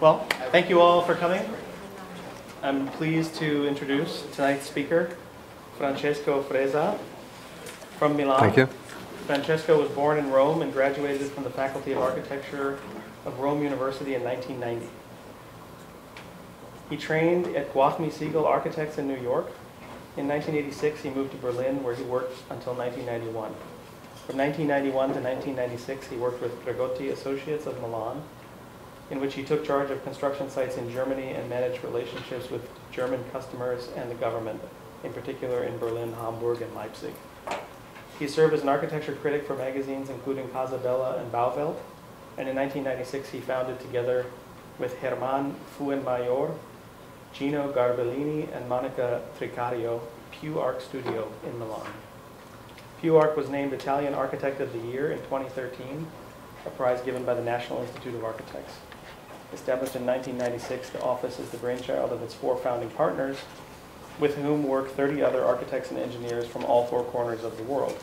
Well, thank you all for coming. I'm pleased to introduce tonight's speaker, Francesco Fresa from Milan. Thank you. Francesco was born in Rome and graduated from the Faculty of Architecture of Rome University in 1990. He trained at Gwathmey Siegel Architects in New York. In 1986, he moved to Berlin, where he worked until 1991. From 1991 to 1996, he worked with Gregotti Associates of Milan, in which he took charge of construction sites in Germany and managed relationships with German customers and the government, in particular in Berlin, Hamburg, and Leipzig. He served as an architecture critic for magazines including Casabella and Bauwelt, and in 1996 he founded together with Germán Fuenmayor, Gino Garbellini, and Monica Tricario Piuarch Studio in Milan. Piuarch was named Italian Architect of the Year in 2013, a prize given by the National Institute of Architects. Established in 1996, the office is the brainchild of its four founding partners, with whom work 30 other architects and engineers from all four corners of the world.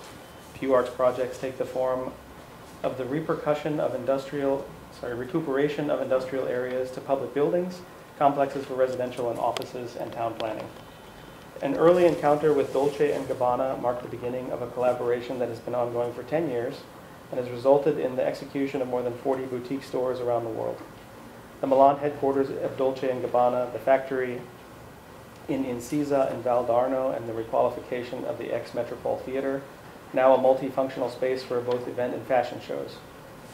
Piuarch's projects take the form of the repercussion of industrial, sorry, recuperation of industrial areas to public buildings, complexes for residential and offices, and town planning. An early encounter with Dolce & Gabbana marked the beginning of a collaboration that has been ongoing for 10 years and has resulted in the execution of more than 40 boutique stores around the world. The Milan headquarters of Dolce & Gabbana, the factory in Incisa and Valdarno, and the requalification of the ex-Metropole Theater, now a multifunctional space for both event and fashion shows.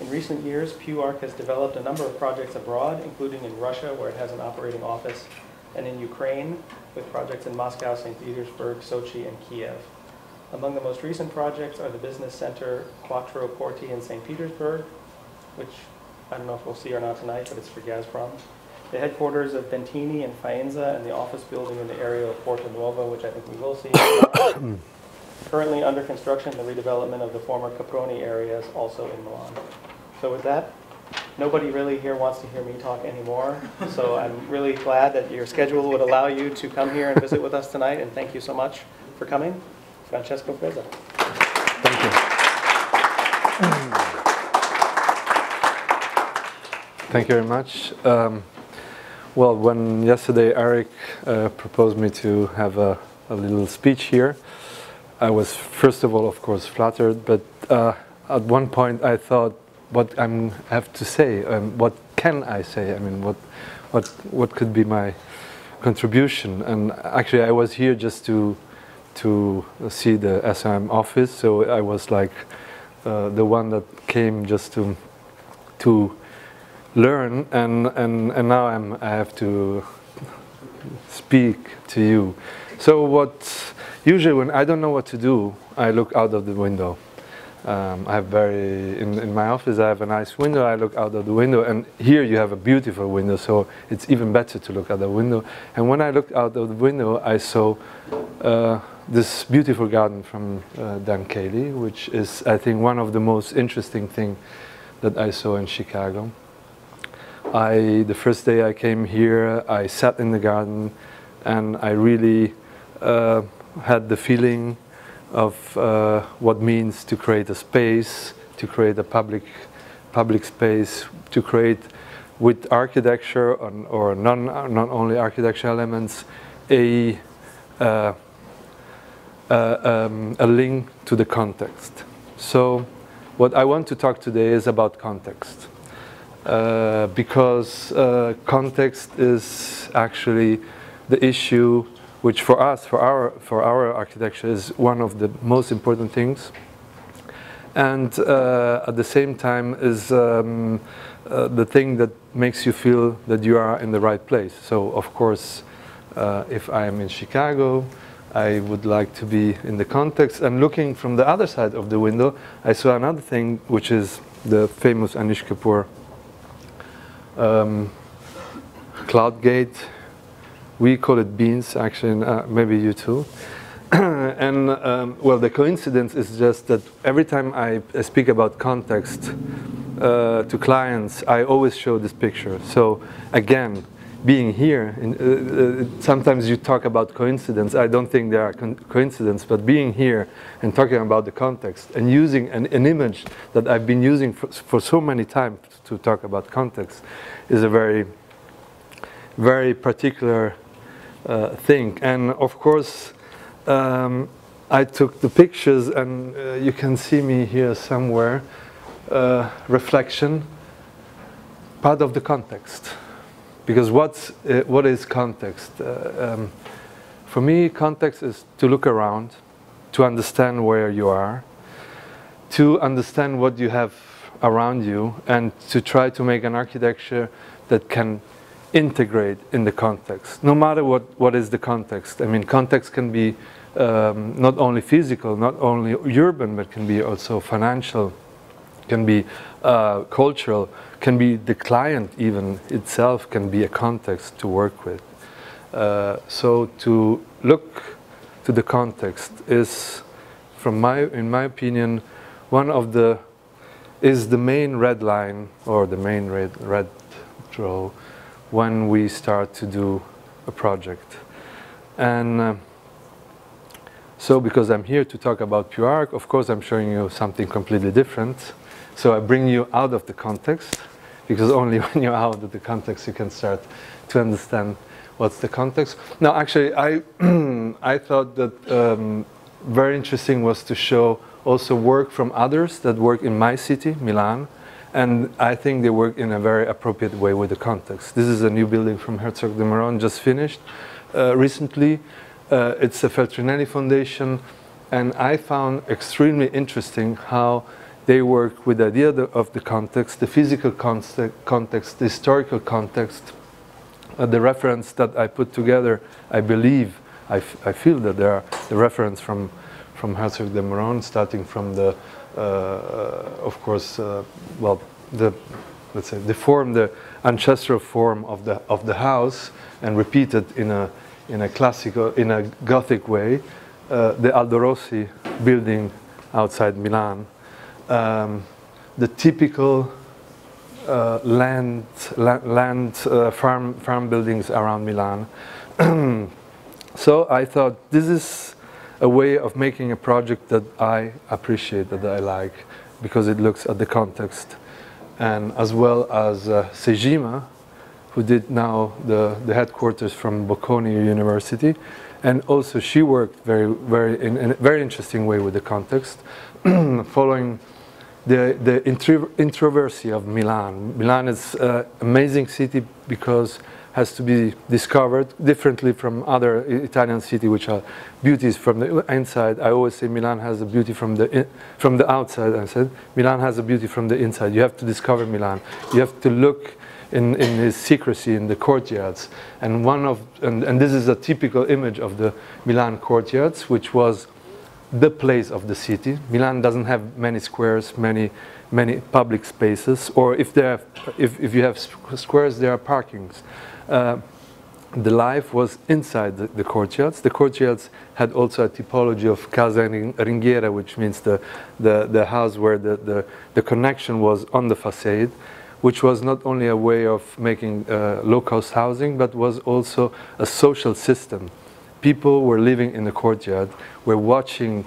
In recent years, Piuarch has developed a number of projects abroad, including in Russia, where it has an operating office, and in Ukraine, with projects in Moscow, St. Petersburg, Sochi, and Kiev. Among the most recent projects are the business center Quattro Corti in St. Petersburg, which I don't know if we'll see or not tonight, but it's for Gazprom. The headquarters of Bentini in Faenza and the office building in the area of Porta Nuova, which I think we will see. Currently under construction, the redevelopment of the former Caproni areas also in Milan. So with that, nobody really here wants to hear me talk anymore. So I'm really glad that your schedule would allow you to come here and visit with us tonight, and thank you so much for coming. Francesco Fresa. Thank you. Thank you very much. Um, well, when yesterday Eric uh, proposed me to have a, a, little speech here, I was first of all, of course, flattered. But uh, at one point, I thought, what I have to say, um, what can I say? I mean, what, what, what could be my contribution? And actually, I was here just to to see the SOM office, so I was like uh, the one that came just to to learn, and and and now I'm I have to speak to you. So what usually when I don't know what to do, I look out of the window. Um, I have very in, in my office. I have a nice window. I look out of the window, and here you have a beautiful window, so it's even better to look out the window. And when I looked out of the window, I saw uh, this beautiful garden from uh, Dan Kiley, which is, I think, one of the most interesting things that I saw in Chicago. I, the first day I came here, I sat in the garden, and I really uh, had the feeling of uh, what means to create a space, to create a public, public space, to create with architecture or, or non, not only architecture elements, a, uh, uh, um, a link to the context. So what I want to talk today is about context. Uh, because uh, context is actually the issue which for us, for our, for our architecture, is one of the most important things. And uh, at the same time is um, uh, the thing that makes you feel that you are in the right place. So of course, uh, if I am in Chicago, I would like to be in the context. And looking from the other side of the window, I saw another thing, which is the famous Anish Kapoor um, cloud gate we call it beans, actually, uh, maybe you too. and um, well, the coincidence is just that every time I speak about context uh, to clients, I always show this picture. So again, being here, uh, uh sometimes you talk about coincidence. I don't think there are co coincidence, but being here and talking about the context and using an, an image that I've been using for, for so many times to talk about context is a very very particular uh, thing. And of course, um, I took the pictures, and uh, you can see me here somewhere. Uh, reflection, part of the context, because what's uh, what is context? Uh, um, for me, context is to look around, to understand where you are, to understand what you have around you, and to try to make an architecture that can integrate in the context, no matter what, what is the context. I mean, context can be um, not only physical, not only urban, but can be also financial, can be uh, cultural, can be the client even itself can be a context to work with. Uh, so to look to the context is, from my, in my opinion, one of the is the main red line or the main red, red draw when we start to do a project. And uh, so because I'm here to talk about Piuarch, of course I'm showing you something completely different. So I bring you out of the context, because only when you're out of the context you can start to understand what's the context. Now actually I, I thought that um, very interesting was to show also work from others that work in my city, Milan, and I think they work in a very appropriate way with the context. This is a new building from Herzog de Meuron, just finished uh, recently. Uh, it's a Feltrinelli Foundation, and I found extremely interesting how they work with the idea of the context, the physical context, the historical context, uh, the reference that I put together, I believe, I, feel that there are the reference from, from Herzog de Meuron, starting from the uh, uh, of course, uh, well, the let's say the form, the ancestral form of the of the house, and repeated in a in a classical, in a Gothic way, the Aldo Rossi building outside Milan. Um, the typical uh, land, la land uh, farm, farm buildings around Milan. so I thought this is a way of making a project that I appreciate, that I like, because it looks at the context. And as well as uh, Sejima, who did now the, the headquarters from Bocconi University. And also she worked very, very in, in a very interesting way with the context, following the, the intro, introversy of Milan. Milan is an amazing city because has to be discovered differently from other Italian cities, which are beauties from the inside. I always say Milan has a beauty from the in, from the outside. I said Milan has a beauty from the inside. You have to discover Milan. You have to look in, in his secrecy in the courtyards. And one of and, and this is a typical image of the Milan courtyards, which was the place of the city. Milan doesn't have many squares, many many public spaces, or if there, if, if you have squares, there are parkings. Uh, the life was inside the, the, courtyards. The courtyards had also a typology of casa ringhiera, which means the, the, the house where the, the, the, connection was on the facade, which was not only a way of making uh, low-cost housing, but was also a social system. People were living in the courtyard, were watching,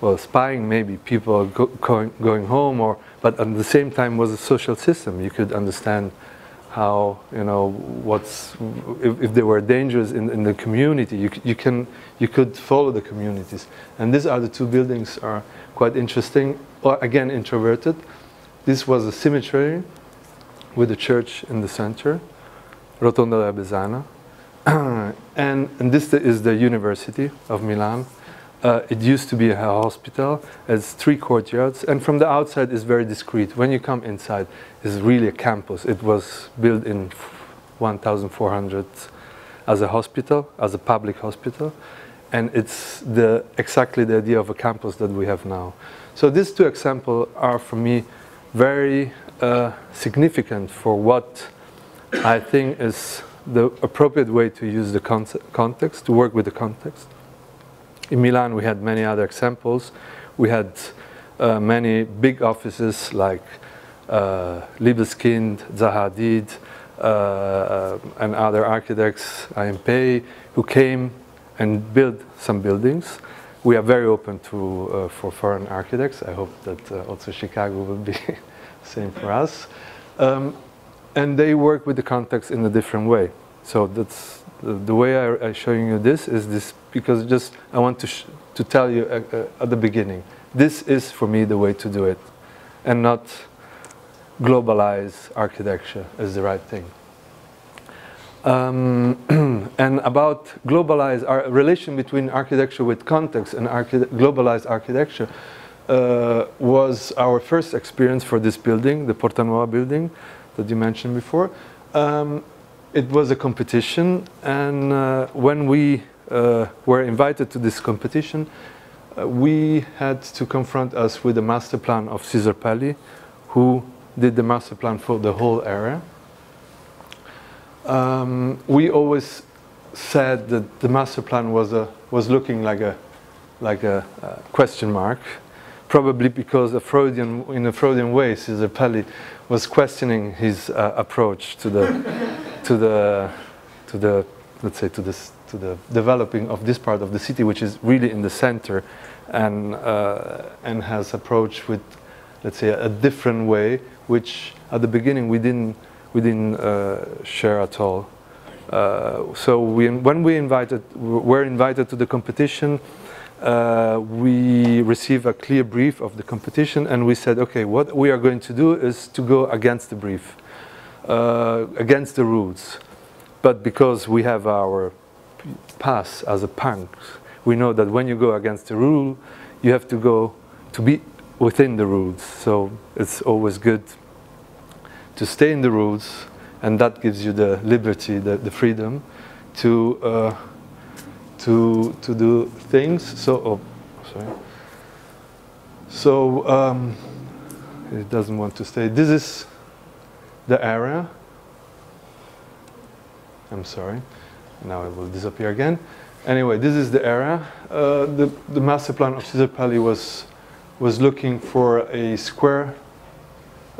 well, spying maybe people go, going, going home, or, but at the same time was a social system. You could understand how you know what's if, if there were dangers in, in the community you, you can you could follow the communities. And these are the two buildings are quite interesting or again introverted. This was a cemetery with a church in the center Rotonda della Besana and, and this is the University of Milan uh, it used to be a hospital. It's three courtyards, and from the outside is very discreet. When you come inside, it's really a campus. It was built in 1,400 as a hospital, as a public hospital, and it's the exactly the idea of a campus that we have now. So these two examples are for me very uh, significant for what I think is the appropriate way to use the context, to work with the context. In Milan, we had many other examples. We had uh, many big offices like uh, Zaha Hadid, uh, and other architects, IMP, who came and built some buildings. We are very open to uh, for foreign architects. I hope that uh, also Chicago will be same for us. Um, and they work with the context in a different way. So that's the, the way I, I showing you this is this because just I want to to tell you uh, uh, at the beginning. This is for me the way to do it, and not globalize architecture as the right thing. Um, and about globalized our relation between architecture with context and archi globalized architecture uh, was our first experience for this building, the Porta Nuova building that you mentioned before. Um, it was a competition, and uh, when we uh, were invited to this competition, uh, we had to confront us with the master plan of Cesar Pelli, who did the master plan for the whole area. Um, we always said that the master plan was a was looking like a like a, a question mark, probably because Freudian in a Freudian way, Cesar Pelli was questioning his uh, approach to the to the to the let's say to to the developing of this part of the city, which is really in the center, and uh, and has approached with let's say a different way, which at the beginning we didn't we didn't uh, share at all. Uh, so we, when we invited, were invited to the competition, uh, we received a clear brief of the competition and we said, okay, what we are going to do is to go against the brief, uh, against the rules. But because we have our pass as a punk, we know that when you go against the rule, you have to go to be within the rules. So it's always good to stay in the rules, and that gives you the liberty, the, the freedom to uh, to to do things. So, oh, sorry. So um, it doesn't want to stay. This is the area. I'm sorry. Now it will disappear again. Anyway, this is the area. Uh, the, the master plan of Cesar Pelli was was looking for a square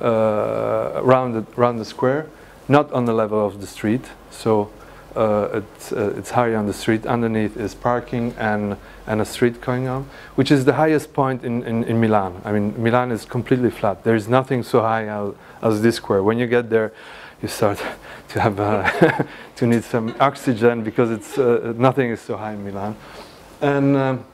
uh, around the square, not on the level of the street. So uh, it's, uh, it's on the street. Underneath is parking and, and a street going on, which is the highest point in, in, in Milan. I mean, Milan is completely flat. There is nothing so high as, as this square. When you get there, you start to have uh, to need some oxygen because it's uh, nothing is so high in Milan, and um,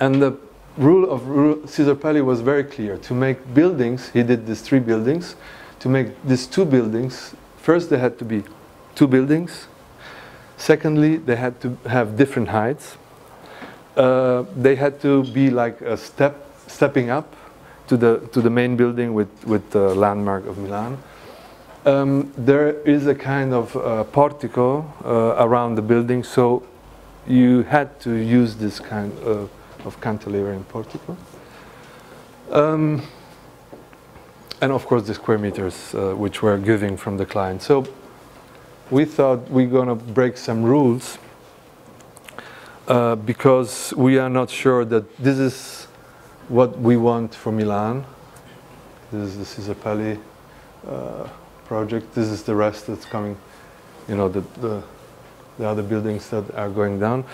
and the rule of Cesar Pelli was very clear. To make buildings, he did these three buildings. To make these two buildings, first they had to be two buildings. Secondly, they had to have different heights. Uh, they had to be like a step, stepping up to the to the main building with with the landmark of Milan. Um, there is a kind of uh, portico uh, around the building, so you had to use this kind of of cantilever in portico. Um, and of course the square meters uh, which we're giving from the client. So we thought we're going to break some rules uh, because we are not sure that this is what we want for Milan. This is the Cesar uh, project. This is the rest that's coming, you know, the, the, the other buildings that are going down.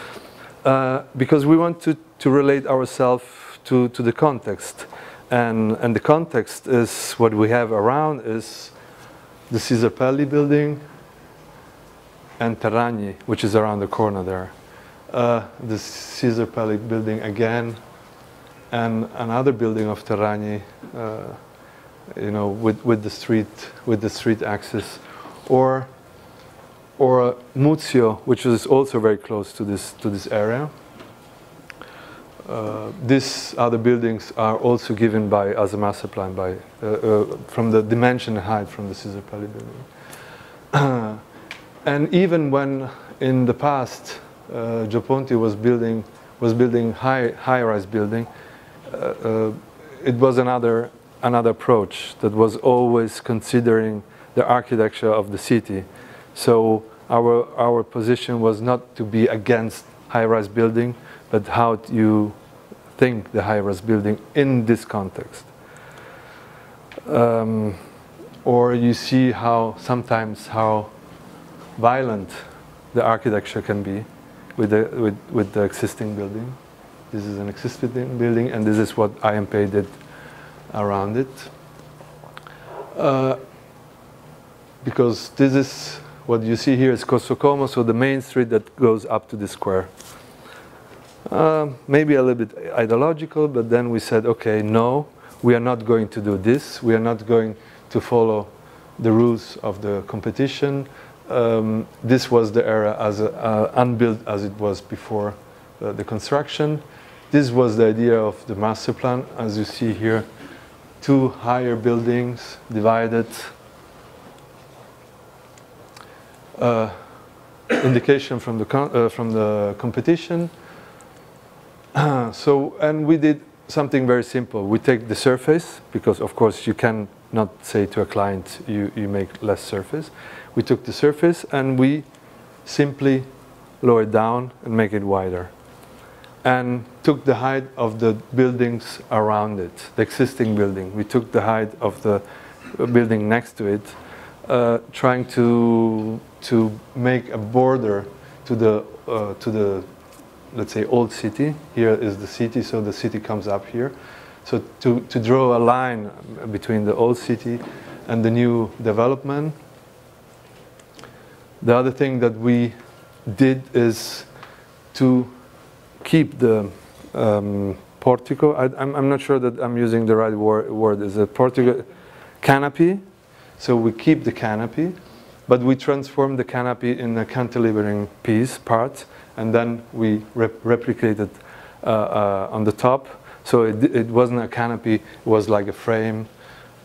Uh, because we want to, to relate ourselves to, to the context. And, and the context is what we have around is the Cesar building and Terragni, which is around the corner there. Uh, the Cesar Pelli building again, and another building of Terragni, uh, you know, with, with the street with the street access, or or Muzio, which is also very close to this to this area. Uh, these other buildings are also given by as a master plan by uh, uh, from the dimension height from the Cesar Pelli building. and even when in the past uh, Gio Ponti was building was building high high-rise building, uh, uh, it was another another approach that was always considering the architecture of the city so our, our position was not to be against high-rise building, but how you think the high-rise building in this context. Um, or you see how sometimes how violent the architecture can be with the, with, with the existing building. This is an existing building, and this is what IMP did around it. Uh, because this is what you see here is Corso Como, so the main street that goes up to the square. Uh, maybe a little bit ideological, but then we said, okay, no, we are not going to do this. We are not going to follow the rules of the competition. Um, this was the era as uh, unbuilt as it was before uh, the construction. This was the idea of the master plan, as you see here, two higher buildings divided. Uh, indication from the uh, from the competition. so and we did something very simple. We take the surface because of course you can not say to a client you, you make less surface. We took the surface and we simply lower it down and make it wider and took the height of the buildings around it, the existing building. We took the height of the building next to it, uh, trying to to make a border to the uh, to the let's say old city. Here is the city, so the city comes up here. So to to draw a line between the old city and the new development. The other thing that we did is to keep the um, portico. I, am I'm not sure that I'm using the right wor word. Is a portico canopy? So we keep the canopy, but we transform the canopy in a cantilevering piece part, and then we rep replicated uh, uh, on the top. So it, it wasn't a canopy; it was like a frame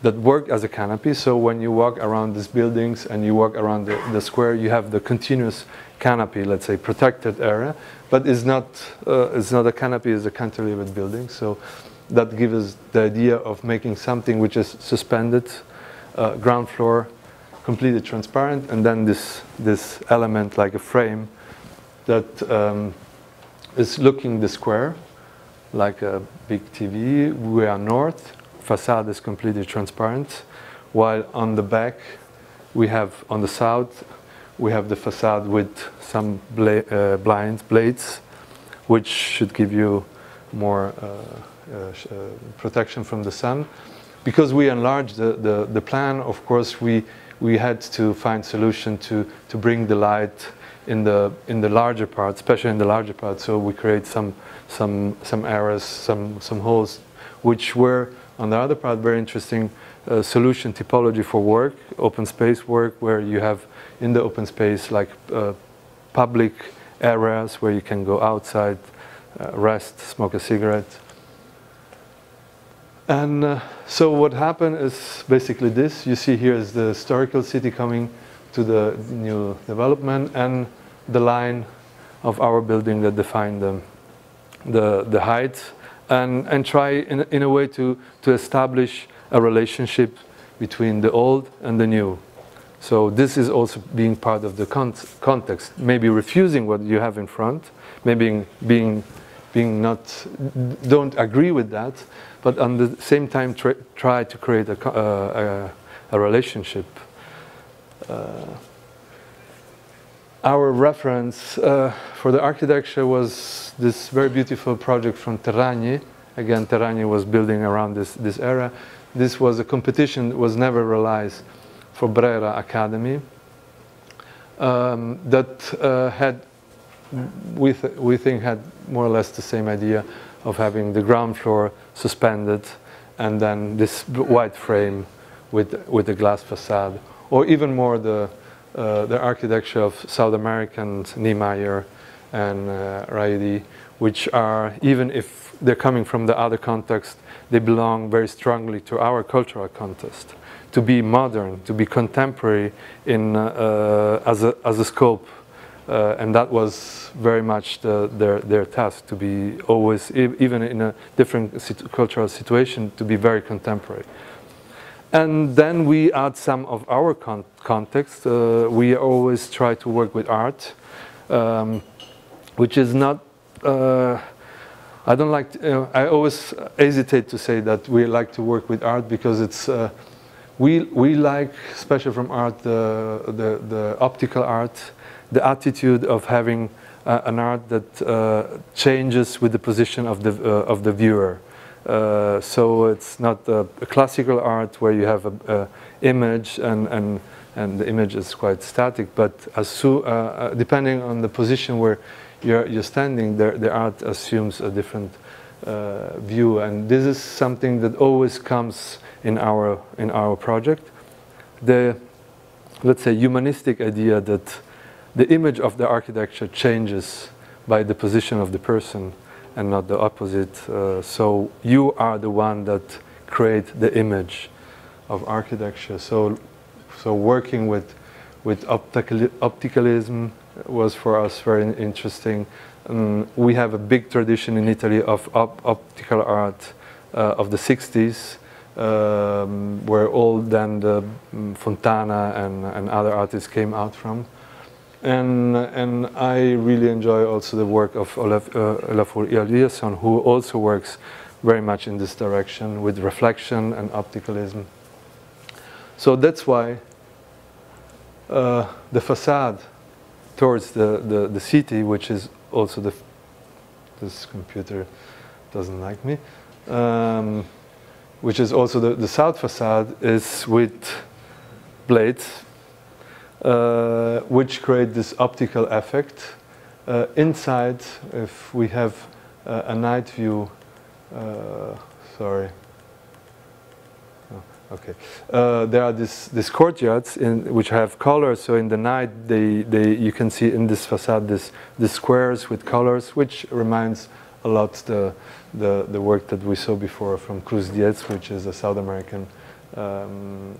that worked as a canopy. So when you walk around these buildings and you walk around the, the square, you have the continuous canopy, let's say protected area, but it's not, uh, it's not a canopy, it's a cantilevered building. So that gives us the idea of making something which is suspended, uh, ground floor, completely transparent, and then this, this element like a frame that um, is looking the square like a big TV. We are north, facade is completely transparent, while on the back we have on the south we have the facade with some bla uh, blinds, blades, which should give you more uh, uh, uh, protection from the sun. Because we enlarged the, the, the, plan, of course, we, we had to find solution to, to bring the light in the, in the larger part, especially in the larger part. So we create some, some, some areas, some, some holes, which were on the other part very interesting uh, solution typology for work, open space work, where you have in the open space like uh, public areas where you can go outside, uh, rest, smoke a cigarette. And uh, so what happened is basically this. You see here is the historical city coming to the new development and the line of our building that define the, the, the height and, and try in, in a way to, to establish a relationship between the old and the new. So this is also being part of the con context, maybe refusing what you have in front, maybe being, being not, don't agree with that, but at the same time try to create a, uh, a, a relationship. Uh, our reference uh, for the architecture was this very beautiful project from Terragni. Again, Terragni was building around this, this area. This was a competition that was never realized for Brera Academy um, that uh, had, we, th we think, had more or less the same idea of having the ground floor suspended and then this white frame with, with the glass facade, or even more the, uh, the architecture of South Americans, Niemeyer and uh, Reidy, which are, even if they're coming from the other context, they belong very strongly to our cultural context to be modern, to be contemporary in, uh, as, a, as a scope. Uh, and that was very much the, their, their task, to be always, e even in a different situ cultural situation, to be very contemporary. And then we add some of our con context. Uh, we always try to work with art, um, which is not uh, I don't like, to, know, I always hesitate to say that we like to work with art because it's, uh, we, we like, especially from art, the, the, the optical art, the attitude of having uh, an art that uh, changes with the position of the, uh, of the viewer. So it's not a, a, classical art where you have an image and, and and the image is quite static. But as so, uh, uh, depending on the position where you're, you're standing, the, the art assumes a different uh, view, and this is something that always comes in our in our project. The let's say humanistic idea that the image of the architecture changes by the position of the person and not the opposite. Uh, so you are the one that create the image of architecture. So so working with with optical, opticalism was for us very interesting. Um, we have a big tradition in Italy of op optical art uh, of the 60s, um, where all then the um, Fontana and, and other artists came out from. And, and I really enjoy also the work of Olaf, uh, Olafur Eliasson, who also works very much in this direction with reflection and opticalism. So that's why uh, the facade towards the, the, the, city, which is also the, this computer doesn't like me, um, which is also the, the south facade, is with blades, which create this optical effect. Uh, inside, if we have uh, a night view, uh, sorry, Okay. Uh, there are these, these courtyards in, which have colors. So in the night, they, they, you can see in this facade this, this squares with colors, which reminds a lot the, the, the work that we saw before from Cruz Diez, which is a South American. Um,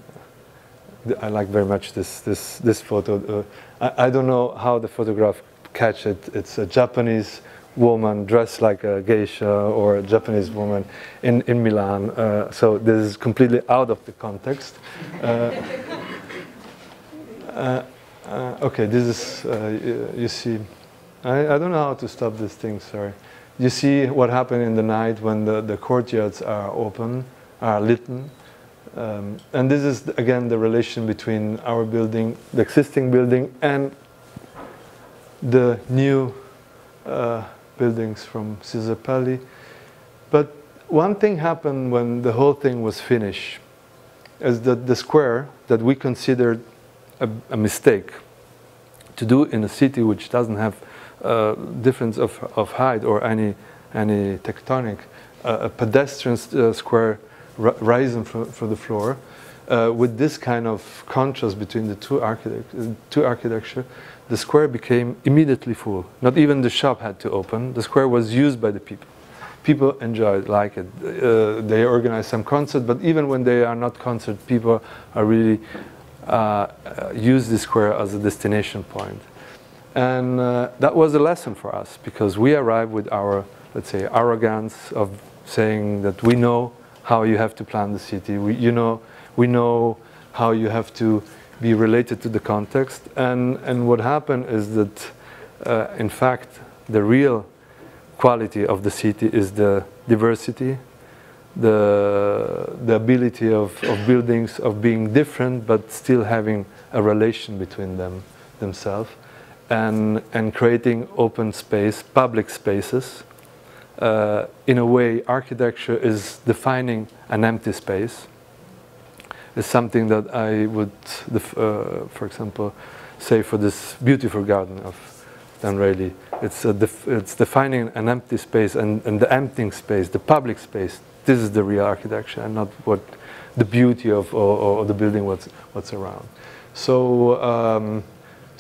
I like very much this, this, this photo. Uh, I, I don't know how the photograph catch it. It's a Japanese woman dressed like a geisha or a Japanese woman in, in Milan. Uh, so this is completely out of the context. Uh, uh, uh okay, this is, uh, you, you see, I, I don't know how to stop this thing, sorry. You see what happened in the night when the, the courtyards are open, are lit. Um, and this is, again, the relation between our building, the existing building, and the new uh, buildings from Pelli. But one thing happened when the whole thing was finished, is that the square that we considered a, a mistake to do in a city which doesn't have a difference of, of height or any, any tectonic, uh, a pedestrian uh, square rising from, from the floor, uh, with this kind of contrast between the two, architect two architecture, the square became immediately full. Not even the shop had to open. The square was used by the people. People enjoyed, like it. Uh, they organized some concert, but even when they are not concert, people are really uh, use the square as a destination point. And uh, that was a lesson for us because we arrived with our, let's say, arrogance of saying that we know how you have to plan the city. We, you know, we know how you have to be related to the context. And, and what happened is that, uh, in fact, the real quality of the city is the diversity, the, the ability of, of buildings of being different but still having a relation between them themselves and, and creating open space, public spaces. Uh, in a way, architecture is defining an empty space is something that I would, uh, for example, say for this beautiful garden of Dan Kiley. It's, def it's defining an empty space and, and the emptying space, the public space. This is the real architecture and not what the beauty of or, or the building what's, what's around. So, um,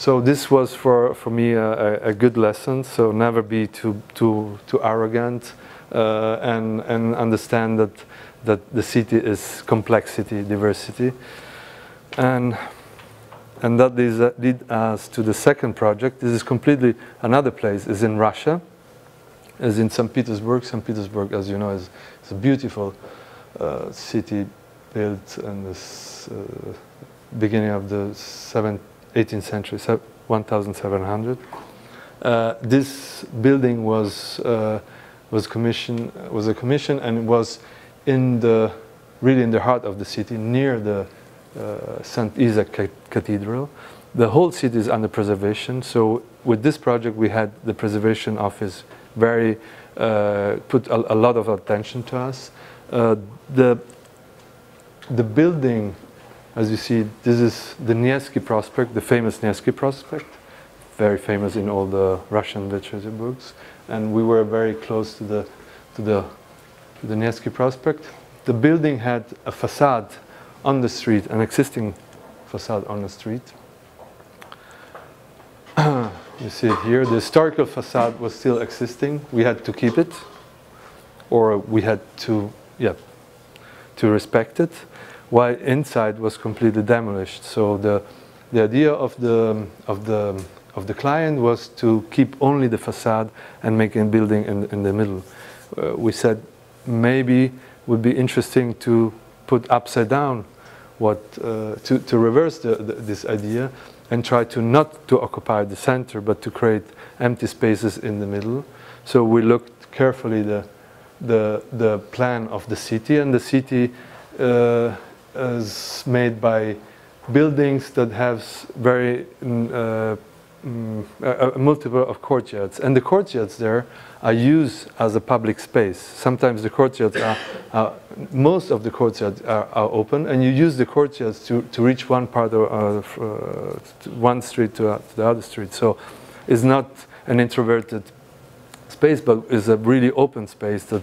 so this was for, for me a, a, good lesson. So never be too, too, too arrogant uh, and, and understand that that the city is complexity, diversity. And, and that is, uh, lead us to the second project. This is completely another place, is in Russia, is in St. Petersburg. St. Petersburg, as you know, is, is a beautiful uh, city built in the uh, beginning of the 7th, 18th century, 1700. Uh, this building was uh, was commission was a commission and it was in the really in the heart of the city, near the uh, St. Isaac Cathedral. The whole city is under preservation. So with this project, we had the preservation office very uh, put a, a, lot of attention to us. Uh, the the building As you see, this is the Nevsky Prospect, the famous Nevsky Prospect, very famous in all the Russian literature books. And we were very close to the, to the, to the Nevsky Prospect. The building had a facade on the street, an existing facade on the street. you see it here. The historical facade was still existing. We had to keep it, or we had to, yeah, to respect it, while inside was completely demolished. So the the idea of the of the of the client was to keep only the facade and make a building in, in the middle. Uh, we said maybe would be interesting to put upside down what uh, to, to reverse the, the, this idea and try to not to occupy the center but to create empty spaces in the middle so we looked carefully the the the plan of the city and the city uh, is made by buildings that have very mm, uh, mm, multiple of courtyards and the courtyards there are used as a public space. Sometimes the courtyards are, are most of the courtyards are, are, open, and you use the courtyards to, to reach one part of uh, one street to, uh, to, the other street. So it's not an introverted space, but it's a really open space that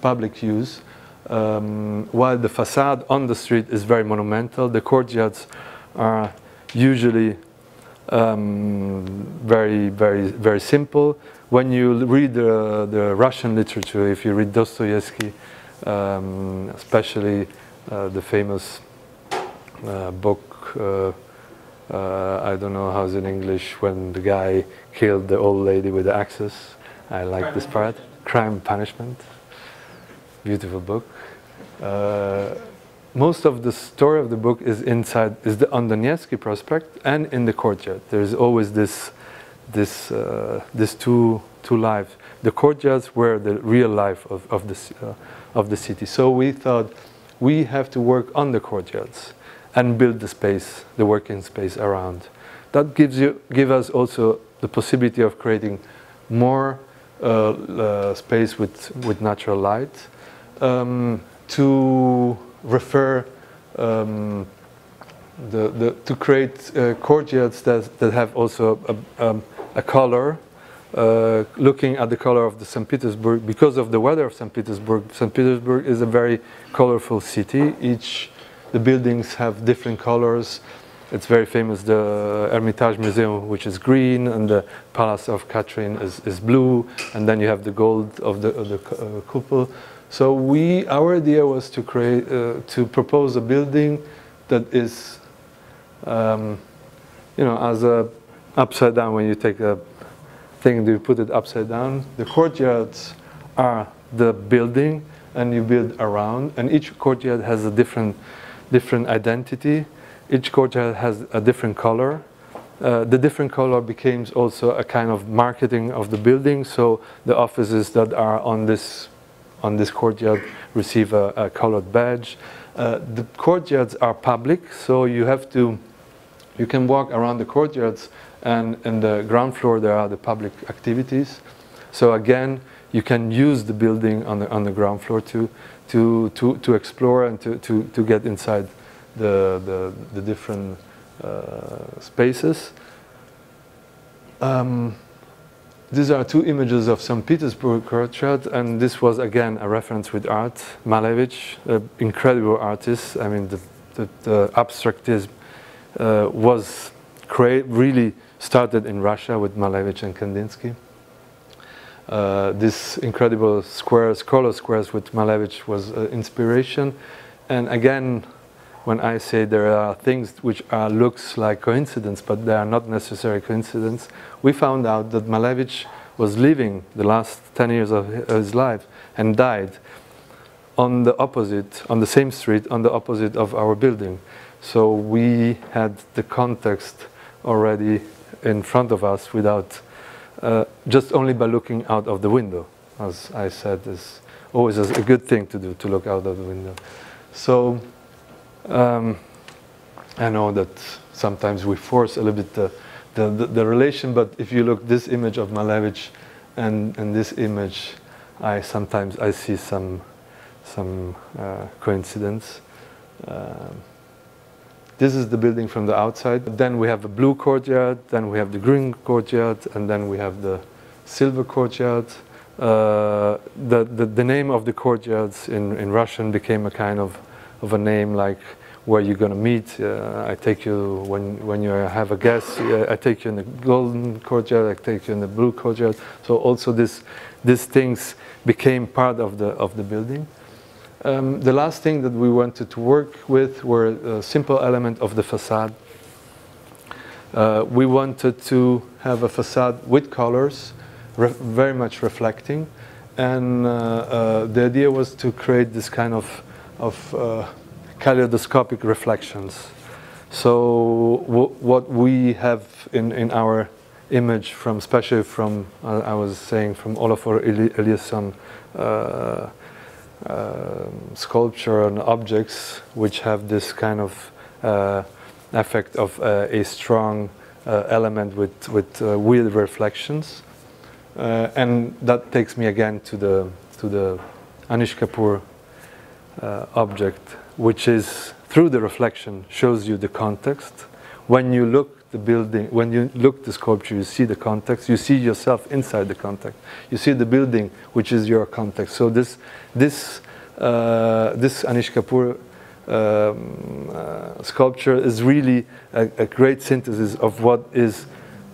public use. Um, while the facade on the street is very monumental, the courtyards are usually um, very, very, very simple when you read the, the Russian literature, if you read Dostoevsky, um, especially uh, the famous uh, book, uh, uh I don't know how's in English, when the guy killed the old lady with the axes. I like Crime this part. Crime Punishment. Beautiful book. Uh, most of the story of the book is inside, is the, on the Nevsky Prospect and in the courtyard. There's always this this uh, this two two lives. The courtyards were the real life of of the uh, of the city. So we thought we have to work on the courtyards and build the space, the working space around. That gives you give us also the possibility of creating more uh, uh space with with natural light um, to refer. Um, the, the, to create uh, courtyards that, that have also a, um, a color, uh, looking at the color of the St. Petersburg, because of the weather of St. Petersburg, St. Petersburg is a very colorful city. Each, the buildings have different colors. It's very famous, the Hermitage Museum, which is green, and the Palace of Catherine is, is blue, and then you have the gold of the, of the uh, cupola. So we, our idea was to create, uh, to propose a building that is, um, you know, as a upside down. When you take a thing and you put it upside down? The courtyards are the building and you build around and each courtyard has a different different identity. Each courtyard has a different color. Uh, the different color becomes also a kind of marketing of the building. So the offices that are on this on this courtyard receive a, a colored badge uh, the courtyards are public so you have to you can walk around the courtyards and in the ground floor there are the public activities. So again, you can use the building on the, on the ground floor to, to, to, to explore and to, to, to get inside the, the, the different uh, spaces. Um, these are two images of St. Petersburg courtyard, and this was again a reference with art. Malevich, incredible artist. I mean, the, the, the abstractism uh, was really started in Russia with Malevich and Kandinsky. Uh, this incredible squares, color squares with Malevich was uh, inspiration. And again, when I say there are things which are looks like coincidence, but they are not necessary coincidence, we found out that Malevich was living the last 10 years of his life and died on the opposite, on the same street, on the opposite of our building. So we had the context already in front of us without uh, just only by looking out of the window, as I said, is always a good thing to do to look out of the window. So um, I know that sometimes we force a little bit the, the, the, the, relation, but if you look this image of Malevich and, and this image, I sometimes I see some some uh, coincidence. Um, This is the building from the outside. Then we have a blue courtyard, then we have the green courtyard, and then we have the silver courtyard. Uh, the, the, the name of the courtyards in, in Russian became a kind of, of a name like where you're going to meet. Uh, I take you when, when you have a guest, uh, I take you in the golden courtyard, I take you in the blue courtyard. So also this, these things became part of the, of the building. Um, the last thing that we wanted to work with were a simple element of the facade. Uh, we wanted to have a facade with colors, very much reflecting, and uh, uh, the idea was to create this kind of, of uh, kaleidoscopic reflections. So what we have in, in our image from, especially from, uh, I was saying, from Olafur Eliasson uh, uh, sculpture and objects which have this kind of uh, effect of uh, a strong uh, element with, with weird reflections. and that takes me again to the, to the Anish Kapoor object which is through the reflection shows you the context. When you look the building, when you look the sculpture, you see the context. You see yourself inside the context. You see the building, which is your context. So this this uh, this Anish Kapoor um, uh, sculpture is really a, a, great synthesis of what is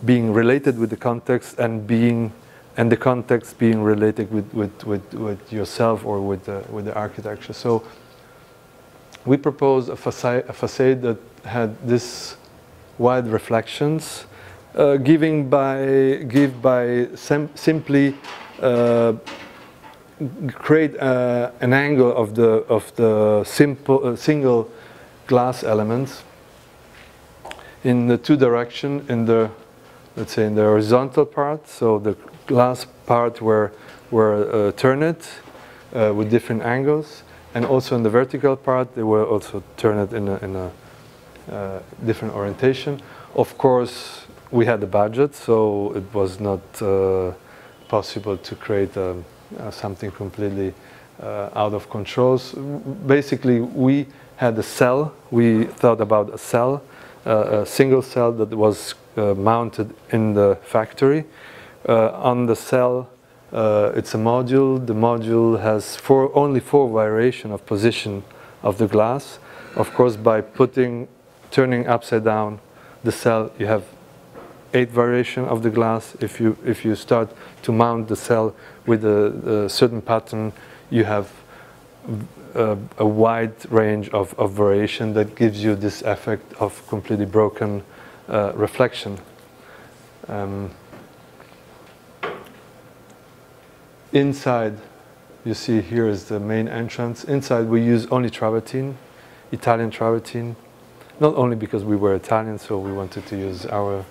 being related with the context and being and the context being related with, with, with, with yourself or with the, with the architecture. So we proposed a facade, a facade that had this wide reflections, uh, giving by give by sim simply uh, create uh, an angle of the of the simple uh, single glass elements in the two direction in the let's say in the horizontal part so the glass part where where uh, turn it uh, with different angles and also in the vertical part, they were also turned in a, in a uh, different orientation. Of course, we had the budget, so it was not uh, possible to create um, uh, something completely uh, out of control. So basically, we had a cell. We thought about a cell, a single cell that was mounted in the factory. On the cell, uh, it's a module. The module has four, only four variation of position of the glass. Of course, by putting, turning upside down the cell, you have eight variation of the glass. If you if you start to mount the cell with a, a certain pattern, you have a, a wide range of, of, variation that gives you this effect of completely broken uh, reflection. Um, Inside, you see here is the main entrance. Inside we use only travertine, Italian travertine. Not only because we were Italian, so we wanted to use our,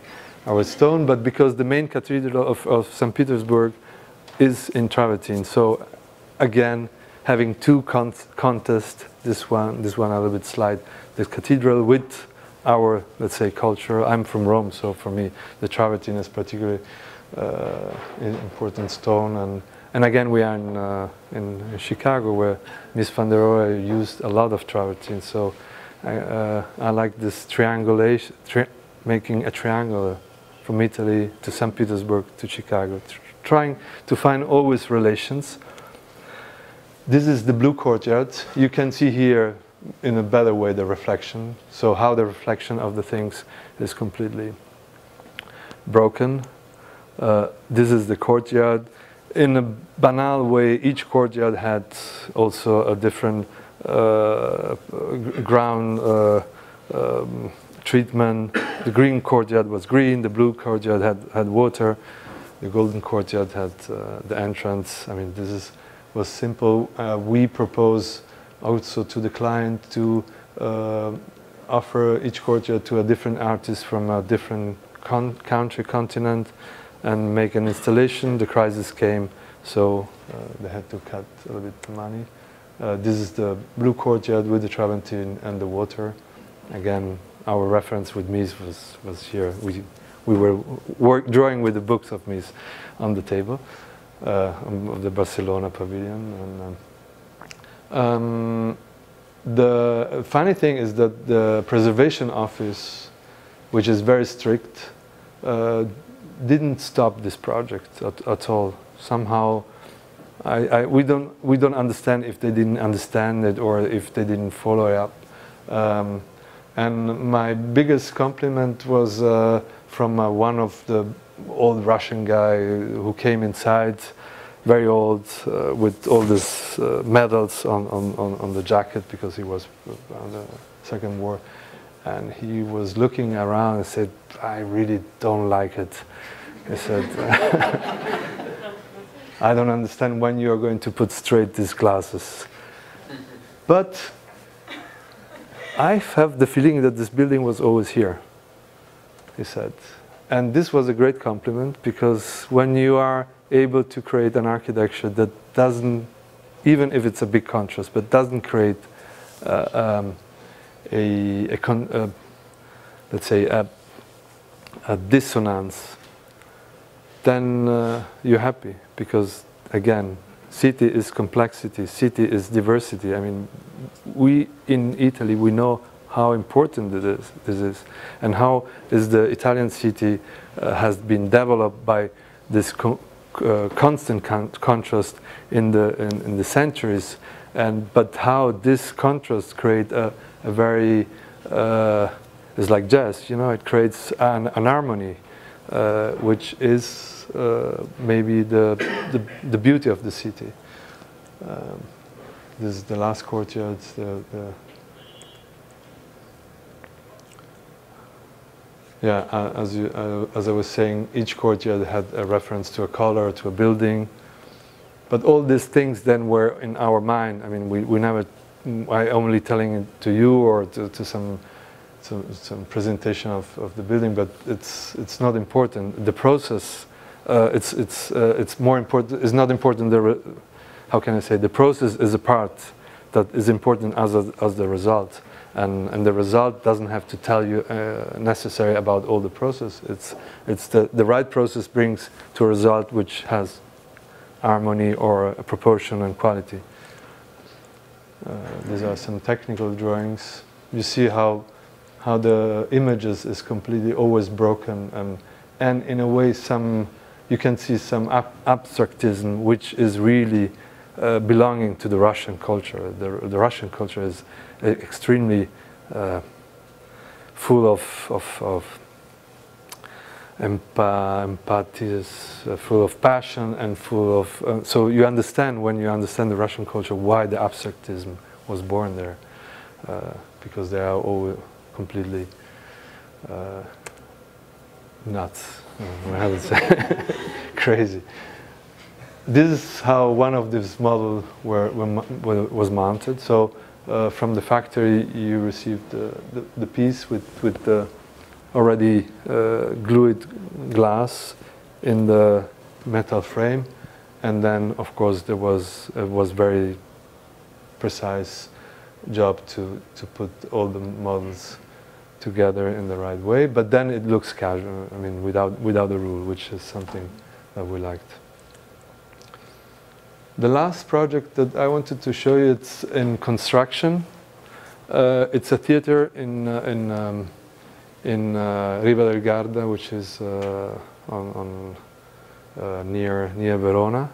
our stone, but because the main cathedral of, of St. Petersburg is in travertine. So again, having two con contests, this one, this one a little bit slide, the cathedral with our, let's say, culture. I'm from Rome, so for me, the travertine is particularly uh, important stone and and again, we are in, uh, in Chicago where Mies van der Rohe used a lot of travertine. So I, uh, I like this triangulation, tri making a triangle from Italy to St. Petersburg to Chicago, tr trying to find always relations. This is the blue courtyard. You can see here in a better way the reflection. So how the reflection of the things is completely broken. Uh, this is the courtyard in a banal way, each courtyard had also a different uh, ground uh, um, treatment. The green courtyard was green, the blue courtyard had, had water, the golden courtyard had uh, the entrance. I mean, this is, was simple. Uh, we propose also to the client to uh, offer each courtyard to a different artist from a different con country, continent, and make an installation. The crisis came, so uh, they had to cut a little bit the money. Uh, this is the blue courtyard with the travertine and the water. Again, our reference with Mies was, was here. We, we were work, drawing with the books of Mies on the table uh, of the Barcelona pavilion. And, um, um, the funny thing is that the preservation office, which is very strict, uh, didn't stop this project at, at all. Somehow, I, I, we don't we don't understand if they didn't understand it or if they didn't follow it up. Um, and my biggest compliment was uh, from uh, one of the old Russian guy who came inside, very old, uh, with all these uh, medals on, on, on, on the jacket because he was on the Second War. And he was looking around and said, I really don't like it. He said, I don't understand when you are going to put straight these glasses. But I have the feeling that this building was always here, he said. And this was a great compliment because when you are able to create an architecture that doesn't, even if it's a big contrast, but doesn't create uh, um, a, a con, uh, let's say, a, a dissonance, then uh, you're happy because, again, city is complexity, city is diversity. I mean, we in Italy, we know how important this is, this is and how is the Italian city uh, has been developed by this co uh, constant con contrast in the, in, in, the centuries, and but how this contrast create a, a very, uh, it's like jazz, you know, it creates an, an harmony, uh, which is uh, maybe the, the, the, beauty of the city. Um, this is the last courtyard, the, the Yeah, uh, as, you, uh, as I was saying, each courtyard had a reference to a color, to a building. But all these things then were in our mind. I mean, we, we never, I only telling it to you or to, to some, some, some presentation of, of the building, but it's, it's not important. The process, uh, it's, it's, uh, it's more important, it's not important, the how can I say, the process is a part that is important as, a, as the result and, and the result doesn't have to tell you uh, necessary about all the process. It's, it's the, the right process brings to a result which has harmony or proportion and quality. Uh, these are some technical drawings. You see how, how the images is completely always broken and, and in a way some, you can see some ab abstractism which is really uh, belonging to the Russian culture. The, the Russian culture is extremely uh, full of, of, of empa empathy, uh, full of passion and full of. Uh, so you understand when you understand the Russian culture why the abstractism was born there, uh, because they are all completely uh, nuts. I would say crazy. This is how one of these models were, were, was mounted. So uh, from the factory you received the, the, the, piece with, with the already uh, glued glass in the metal frame. And then of course there was it was very precise job to, to put all the models together in the right way. But then it looks casual I mean without without a rule which is something that we liked. The last project that I wanted to show you, it's in construction. Uh, it's a theater in, uh, in, um, in uh, Riva del Garda, which is uh, on, on uh, near, near Verona.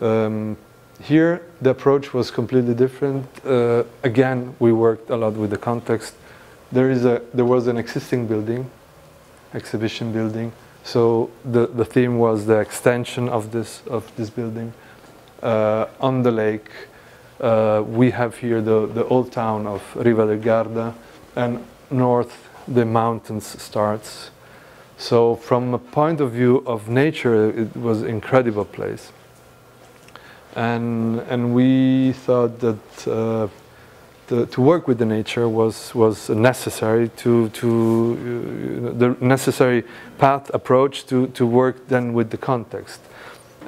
Um, here, the approach was completely different. Uh, again, we worked a lot with the context. There, is a, there was an existing building, exhibition building. So the, the theme was the extension of this, of this building uh, on the lake. Uh, we have here the, the old town of Riva del Garda and north the mountains starts. So from a point of view of nature, it was incredible place. And, and we thought that uh, the, to work with the nature was, was necessary to, to uh, the necessary path approach to, to work then with the context.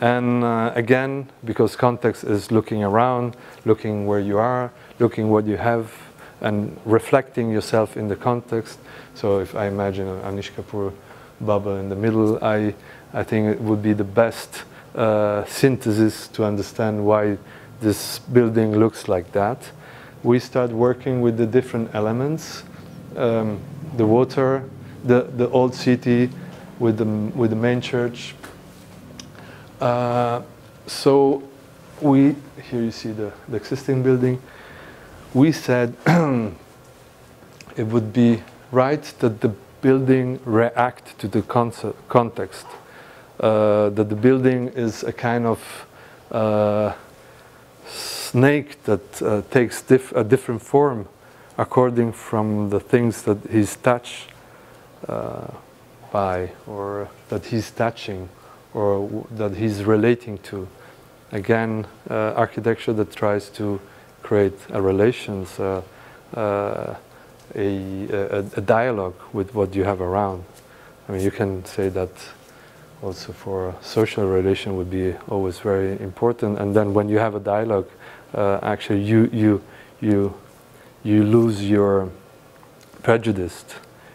And uh, again, because context is looking around, looking where you are, looking what you have, and reflecting yourself in the context. So if I imagine an Anish Kapoor bubble in the middle, I, I think it would be the best uh, synthesis to understand why this building looks like that. we start working with the different elements, um, the water, the, the old city with the, with the main church. Uh, so we, here you see the, the existing building, we said it would be right that the building react to the context, uh, that the building is a kind of uh, snake that uh, takes diff a different form according from the things that he's touched uh, by or that he's touching or that he's relating to. Again, uh, architecture that tries to create a relations, uh, uh, a, a, a, dialogue with what you have around. I mean, you can say that also for social relation would be always very important. And then when you have a dialogue, uh, actually you, you, you, you lose your prejudice,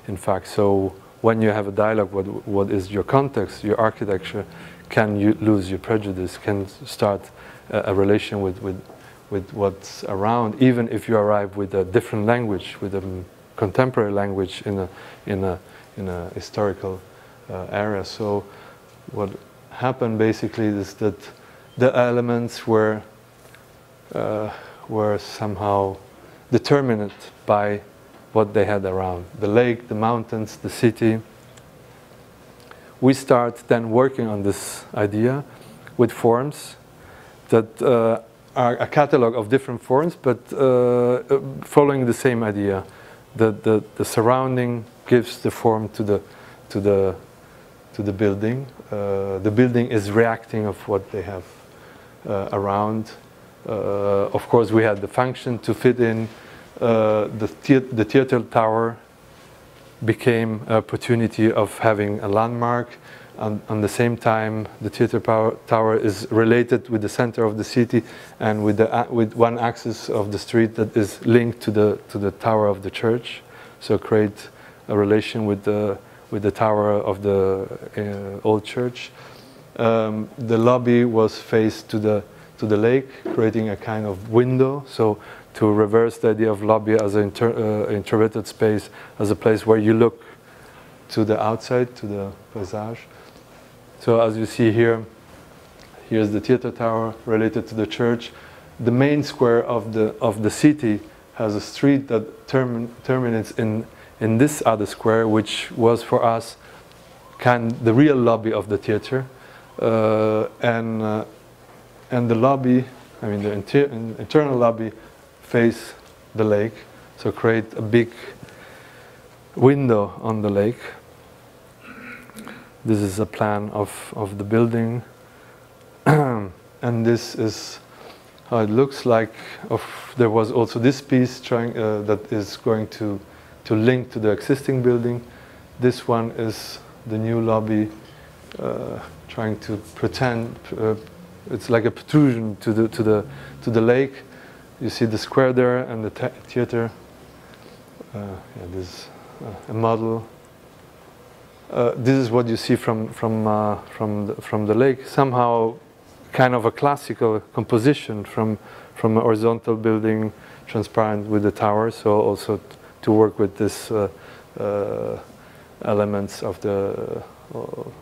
in fact. So when you have a dialogue, what, what is your context, your architecture, can you lose your prejudice, can start a, a relation with, with, with what's around, even if you arrive with a different language, with a contemporary language in a, in a, in a historical uh, area. So what happened basically is that the elements were, uh, were somehow determined by what they had around. The lake, the mountains, the city. We start then working on this idea with forms that uh, a catalog of different forms, but uh, following the same idea. The, the, the surrounding gives the form to the, to the, to the building. Uh, the building is reacting of what they have uh, around. Uh, of course, we had the function to fit in uh, the, the theater tower became opportunity of having a landmark. And at the same time, the theater tower is related with the center of the city and with, the, with one axis of the street that is linked to the, to the tower of the church. So create a relation with the, with the tower of the uh, old church. Um, the lobby was faced to the, to the lake, creating a kind of window. So to reverse the idea of lobby as an inter, uh, introverted space, as a place where you look to the outside, to the paysage. So as you see here, here's the theater tower related to the church. The main square of the, of the city has a street that term, terminates in, in this other square, which was for us kind the real lobby of the theater. Uh, and, uh, and the lobby, I mean the inter internal lobby face the lake, so create a big window on the lake. This is a plan of, of the building. and this is how it looks like. Of, there was also this piece trying, uh, that is going to, to link to the existing building. This one is the new lobby uh, trying to pretend uh, it's like a protrusion to the, to the, to the lake you see the square there and the theater. Uh, yeah, this a model. Uh, this is what you see from from uh, from the, from the lake. Somehow, kind of a classical composition from from a horizontal building, transparent with the tower. So also to work with this uh, uh, elements of the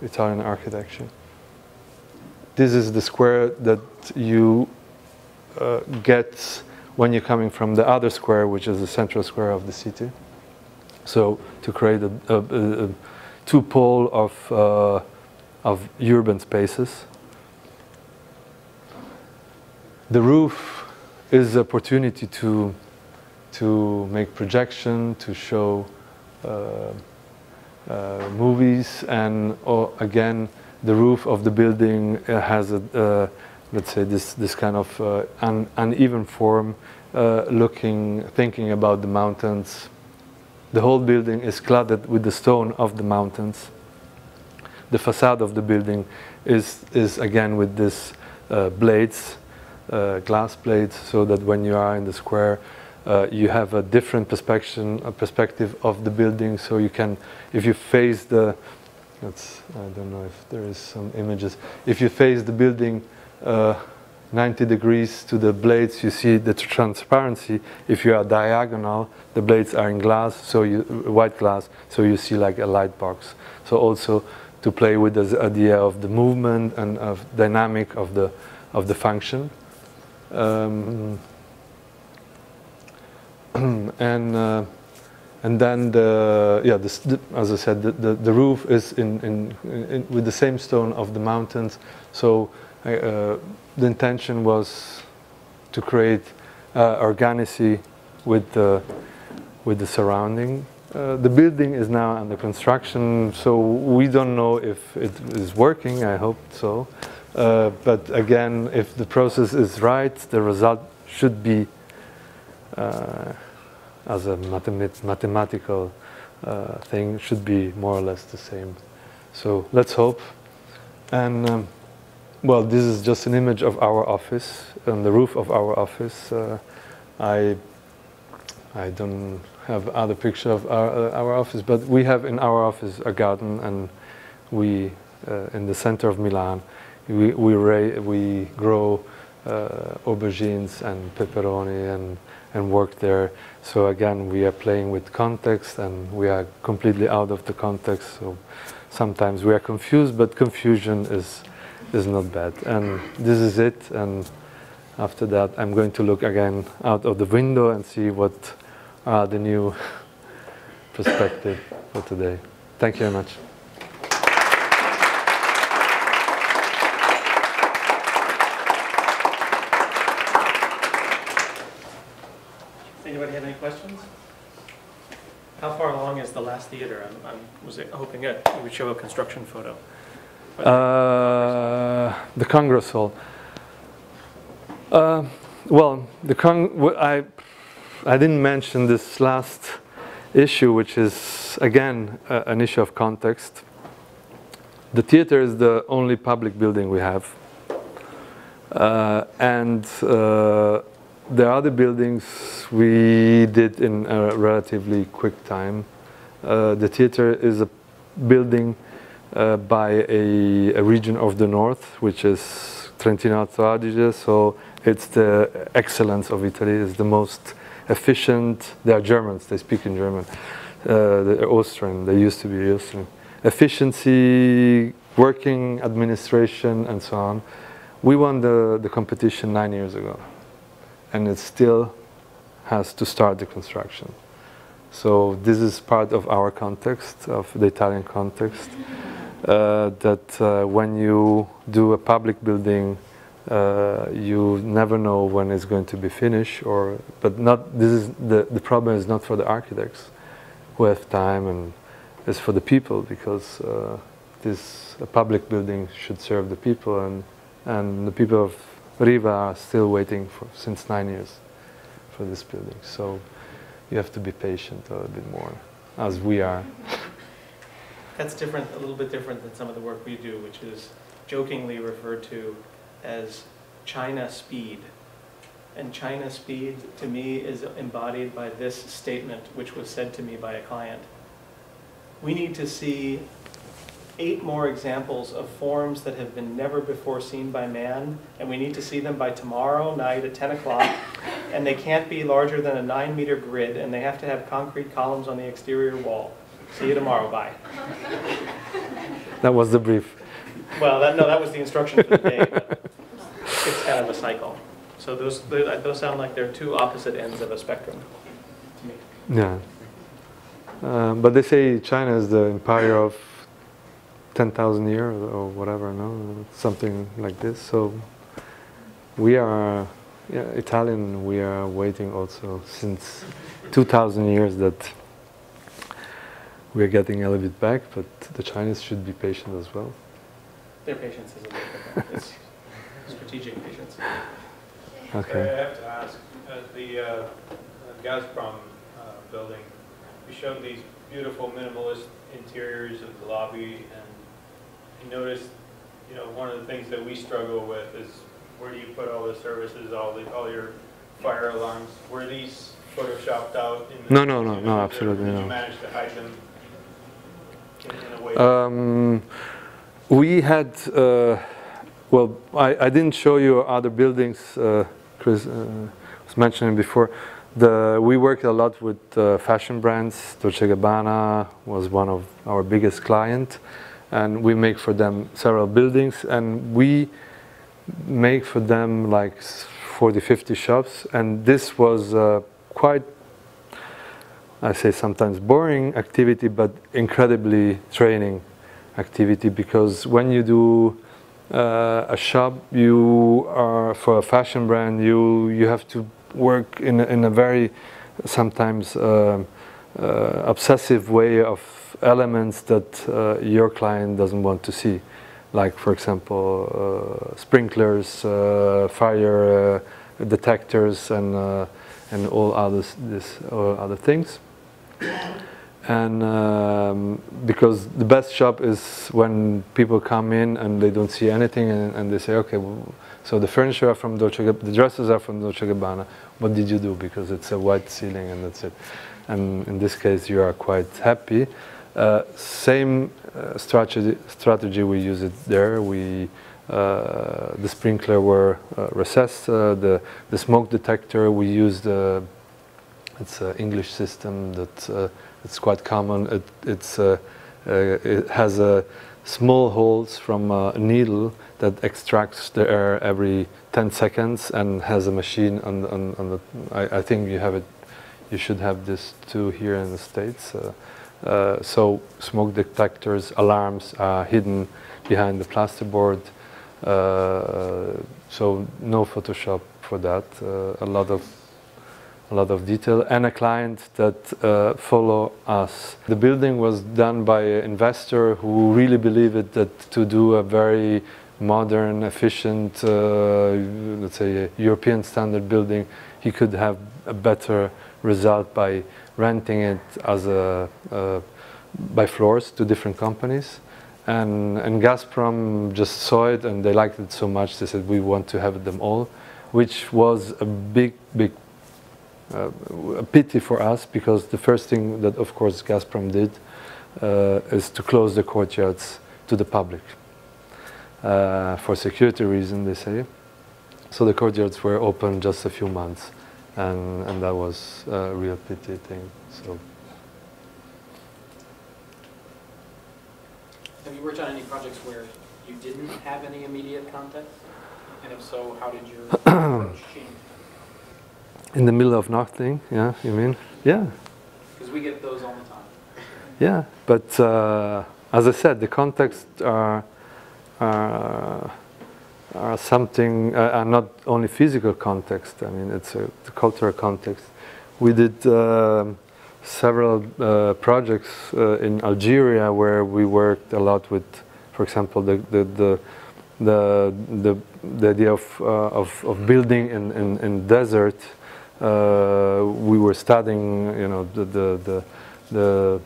Italian architecture. This is the square that you get when you're coming from the other square, which is the central square of the city. So to create a, a, a two pole of, uh, of urban spaces. The roof is an opportunity to, to make projection, to show uh, uh, movies, and or again, the roof of the building uh, has a, uh, let's say this this kind of uh, un, uneven form, looking, thinking about the mountains. The whole building is cladded with the stone of the mountains. The facade of the building is is again with these uh, blades, uh, glass blades, so that when you are in the square. Uh, you have a different perspective, a perspective of the building, so you can, if you face the, that's, I don't know if there is some images. If you face the building uh, 90 degrees to the blades, you see the transparency. If you are diagonal, the blades are in glass, so you white glass, so you see like a light box. So also to play with the idea of the movement and of dynamic of the of the function. Um, and uh, and then the yeah the, as I said the, the, the roof is in, in, in, with the same stone of the mountains so the intention was to create uh, organicity with the with the surrounding uh, the building is now under construction so we don't know if it is working I hope so uh, but again if the process is right the result should be uh, as a mathemat mathematical uh, thing should be more or less the same. So let's hope. And um, well, this is just an image of our office on the roof of our office. Uh, I I don't have other picture of our, uh, our office, but we have in our office a garden, and we uh, in the center of Milan, we we, we grow uh, aubergines and pepperoni and and work there. So again, we are playing with context and we are completely out of the context. So sometimes we are confused, but confusion is, is not bad. And this is it. And after that, I'm going to look again out of the window and see what are the new perspective for today. Thank you very much. Anybody have any questions? How far along is the last theater? I'm, was hoping it would show a construction photo. Uh, the Congress Hall. Uh, well, the I, I didn't mention this last issue, which is again uh, an issue of context. The theater is the only public building we have, uh, and uh, the other buildings we did in a relatively quick time. The theater is a building uh, by a, a, region of the north, which is Trentino Alto Adige, so it's the excellence of Italy, it's the most efficient, they are Germans, they speak in German, uh, they're Austrian, they used to be Austrian. Efficiency, working administration, and so on. We won the, the competition nine years ago and it still has to start the construction. So this is part of our context, of the Italian context, uh, that uh, when you do a public building, uh, you never know when it's going to be finished. Or, but not this is the the problem is not for the architects, who have time, and it's for the people because uh, this a public building should serve the people, and and the people of Riva are still waiting for since nine years for this building. So you have to be patient a little bit more, as we are. That's different, a little bit different than some of the work we do, which is jokingly referred to as China speed. And China speed, to me, is embodied by this statement, which was said to me by a client. We need to see eight more examples of forms that have been never before seen by man, and we need to see them by tomorrow night at 10 o'clock. And they can't be larger than a nine meter grid, and they have to have concrete columns on the exterior wall. See you tomorrow, bye. That was the brief. Well, that, no, that was the instruction for the day, it's kind of a cycle. So those, those sound like they're two opposite ends of a spectrum to me. Yeah. Um, but they say China is the empire of 10,000 years or whatever, no? Something like this. So we are yeah, Italian, we are waiting also since 2,000 years that we are getting a little bit back, but the Chinese should be patient as well. Their patience is a little different. It's strategic patience. Okay. I have to ask, uh, the uh, Gazprom uh, building, you showed these beautiful minimalist interiors of the lobby and you notice, you know, one of the things that we struggle with is where do you put all the services, all the, all your fire alarms? Were these photoshopped out? In the, no, no, no, no, absolutely did no. you manage to hide them in, in a way? Um, we had uh, well, I, I didn't show you other buildings. Uh, Chris uh, was mentioning before. The, we worked a lot with uh, fashion brands. Dolce Gabbana was one of our biggest client, and we make for them several buildings. And we make for them like 40, 50 shops. And this was uh, quite, I say sometimes boring activity, but incredibly training activity because when you do uh, a shop, you are for a fashion brand, you you have to work in a, in a very sometimes uh, uh, obsessive way of elements that uh, your client doesn't want to see, like for example uh, sprinklers, uh, fire uh, detectors, and and all others this all other things. And um, because the best shop is when people come in and they don't see anything and, and they say okay well, so the furniture are from Dolce the dresses are from Dolce Gabbana. What did you do? Because it's a white ceiling and that's it. And in this case you are quite happy uh, same uh, strategy strategy we use it there we uh, the sprinkler were uh, recessed uh, the the smoke detector we used it's an English system that it's quite common. It, it's, it has small holes from a needle that extracts the air every 10 seconds and has a machine on, on, on the. I, I think you have it. You should have this too here in the states. Uh, so smoke detectors, alarms are hidden behind the plasterboard. Uh, so no Photoshop for that. Uh, a lot of a lot of detail and a client that uh, follow us. The building was done by an investor who really believed that to do a very modern, efficient, uh, let's say European standard building, he could have a better result by renting it as a uh, by floors to different companies. And, and Gazprom just saw it and they liked it so much they said we want to have them all, which was a big, big uh, a pity for us because the first thing that of course Gazprom did uh, is to close the courtyards to the public uh, for security reasons they say so the courtyards were open just a few months and, and that was a real pity thing so Have you worked on any projects where you didn't have any immediate context? And if so, how did your approach change? in the middle of nothing yeah you mean yeah Because we get those all the time. Yeah, but uh, as I said, the context are are, are something uh, are not only physical context. I mean, it's a cultural context. We did um several uh, projects uh, in Algeria where we worked a lot with, for example, the the the the, the, the idea of, uh, of, of building in, in, in desert. Uh, we were studying, you know, the, the, the, the,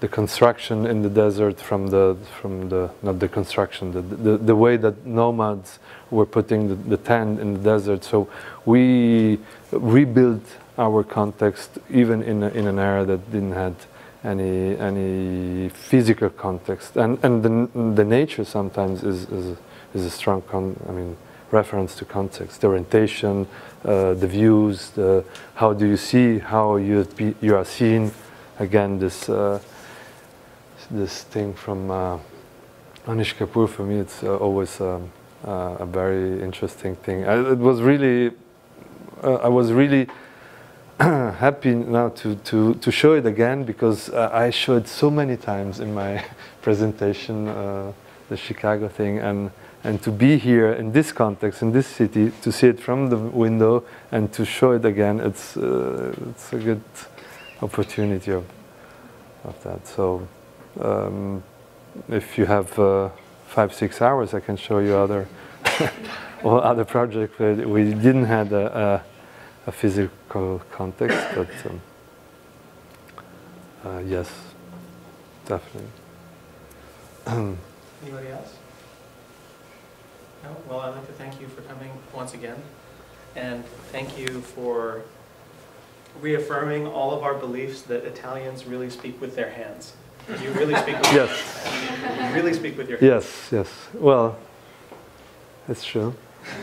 the construction in the desert from the, from the not the construction, the, the, the way that nomads were putting the, the tent in the desert. So we rebuilt our context even in, a, in an era that didn't have any, any physical context. And, and the, the nature sometimes is, is, is a strong, con, I mean, reference to context, the orientation, uh, the views, the, how do you see, how you, you are seen. Again, this, uh, this thing from uh, Anish Kapoor, for me, it's uh, always um, uh, a very interesting thing. I, it was really, uh, I was really happy now to, to, to show it again because uh, I showed so many times in my presentation uh, the Chicago thing and and to be here in this context in this city to see it from the window and to show it again it's uh, it's a good opportunity of of that so um, if you have uh, five six hours I can show you other or other projects where we didn't have a, a, a physical context but um, uh, yes definitely Anybody else? Well, I'd like to thank you for coming once again. And thank you for reaffirming all of our beliefs that Italians really speak with their hands. You really speak with yes You really speak with your hands. Yes, yes. Well, That's true.